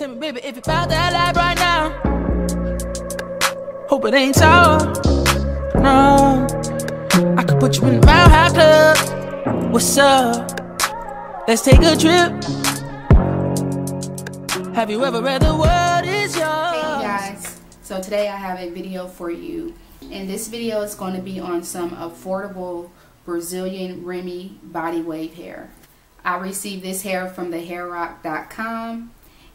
Tell me, baby, if you found that life right now. Hope it ain't sour. No. I could put you in the Mile High Club. What's up? Let's take a trip. Have you ever read the word is yours? Hey guys, so today I have a video for you. And this video is going to be on some affordable Brazilian Remy body wave hair. I received this hair from thehairrock.com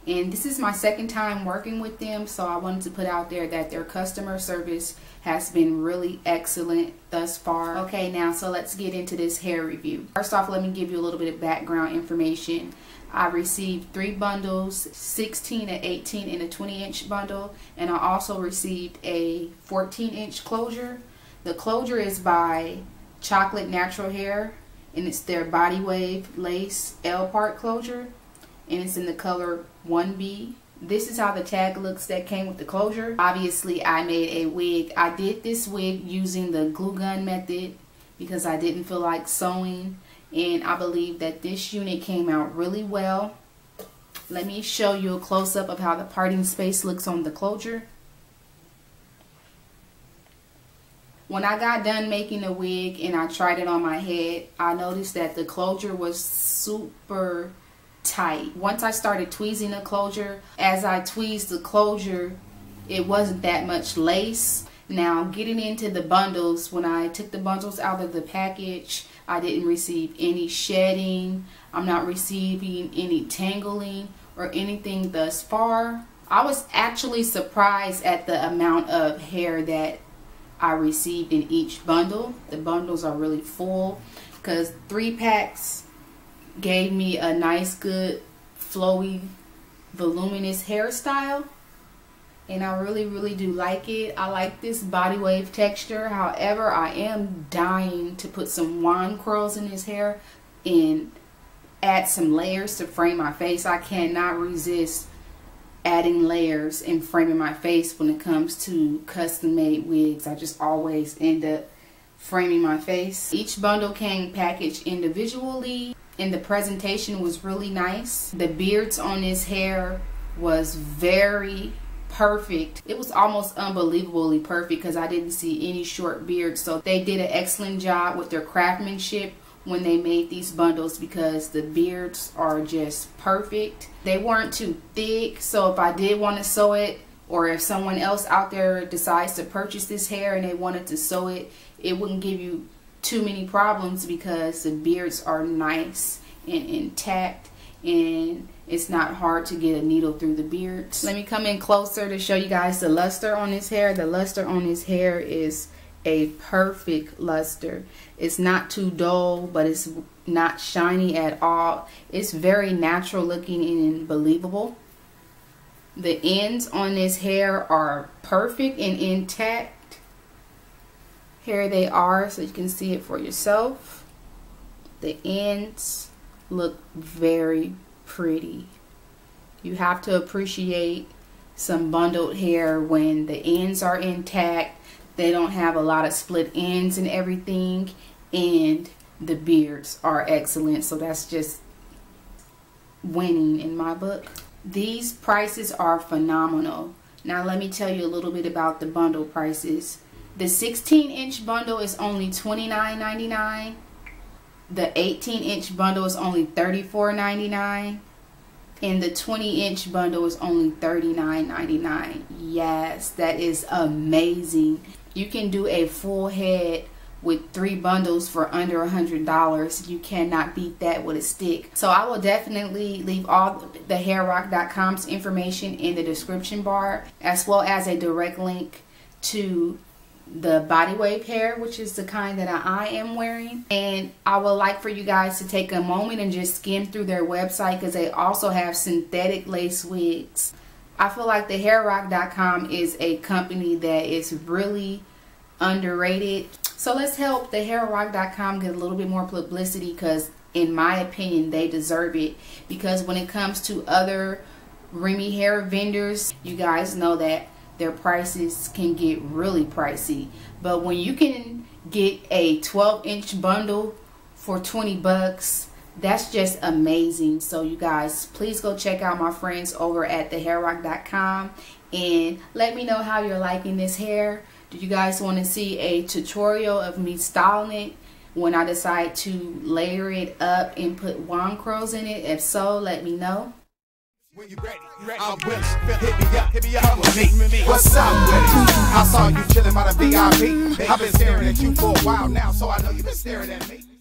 and this is my second time working with them so I wanted to put out there that their customer service has been really excellent thus far. Okay now so let's get into this hair review. First off let me give you a little bit of background information. I received three bundles, 16, and 18 in a 20 inch bundle and I also received a 14 inch closure. The closure is by Chocolate Natural Hair and it's their body wave lace L part closure and it's in the color 1B. This is how the tag looks that came with the closure. Obviously I made a wig. I did this wig using the glue gun method because I didn't feel like sewing and I believe that this unit came out really well. Let me show you a close-up of how the parting space looks on the closure. When I got done making the wig and I tried it on my head, I noticed that the closure was super tight. Once I started tweezing the closure, as I tweezed the closure, it wasn't that much lace. Now, getting into the bundles, when I took the bundles out of the package, I didn't receive any shedding. I'm not receiving any tangling or anything thus far. I was actually surprised at the amount of hair that I received in each bundle. The bundles are really full because three packs gave me a nice good flowy voluminous hairstyle and I really really do like it. I like this body wave texture however I am dying to put some wand curls in his hair and add some layers to frame my face. I cannot resist adding layers and framing my face when it comes to custom made wigs. I just always end up framing my face. Each bundle came packaged individually and the presentation was really nice. The beards on his hair was very perfect. It was almost unbelievably perfect because I didn't see any short beards. So they did an excellent job with their craftsmanship when they made these bundles because the beards are just perfect. They weren't too thick, so if I did want to sew it, or if someone else out there decides to purchase this hair and they wanted to sew it, it wouldn't give you too many problems because the beards are nice and intact and it's not hard to get a needle through the beards. Let me come in closer to show you guys the luster on his hair. The luster on his hair is a perfect luster. It's not too dull, but it's not shiny at all. It's very natural looking and believable. The ends on this hair are perfect and intact. Here they are so you can see it for yourself. The ends look very pretty. You have to appreciate some bundled hair when the ends are intact they don't have a lot of split ends and everything. And the beards are excellent. So that's just winning in my book. These prices are phenomenal. Now let me tell you a little bit about the bundle prices. The 16 inch bundle is only $29.99. The 18 inch bundle is only $34.99 and the 20 inch bundle is only $39.99 yes that is amazing. You can do a full head with three bundles for under a hundred dollars. You cannot beat that with a stick. So i will definitely leave all the hairrock.com's information in the description bar as well as a direct link to the body wave hair which is the kind that I am wearing. And I would like for you guys to take a moment and just skim through their website because they also have synthetic lace wigs. I feel like the hairrock.com is a company that is really underrated. So let's help the hairrock.com get a little bit more publicity because in my opinion they deserve it. Because when it comes to other Remy hair vendors, you guys know that their prices can get really pricey. But when you can get a 12 inch bundle for 20 bucks, that's just amazing. So you guys, please go check out my friends over at thehairrock.com and let me know how you're liking this hair. Do you guys want to see a tutorial of me styling it when I decide to layer it up and put wand curls in it? If so, let me know. When you ready, you ready, I'm with Hit me up, hit me up with me. What's up with it? I saw you chilling by the VIP. I've been staring at you for a while now, so I know you've been staring at me.